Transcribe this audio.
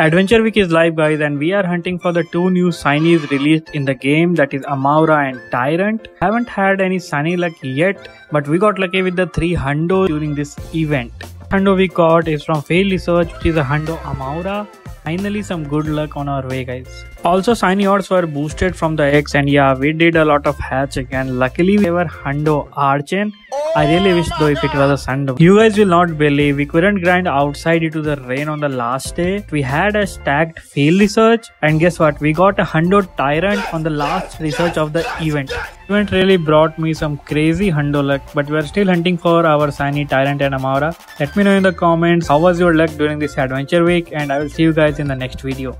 Adventure Week is live guys and we are hunting for the two new shinies released in the game that is Amaura and Tyrunt. Haven't had any shiny luck yet but we got lucky with the three hundo during this event. Hundo we got is from Field Research which is a hundo Amaura finally some good luck on our way guys also shiny odds were boosted from the eggs and yeah we did a lot of hatch again luckily we were hundo archen i really wish though if it was a sunday you guys will not believe we couldn't grind outside due to the rain on the last day. We had a stacked field research and guess what? We got a hundo Tyrunt on the last research of the event. Event really brought me some crazy hundo luck but we are still hunting for our shiny Tyrunt and Amaura. let me know in the comments how was your luck during this adventure week and i will see you guys in the next video